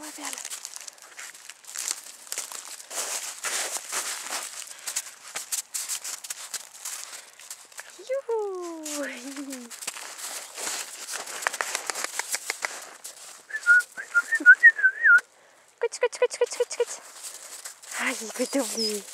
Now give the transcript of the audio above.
la perle. Youhou. Couch, couch, couch, couch,